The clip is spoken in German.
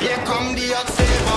Hier kommen die Erzählungen.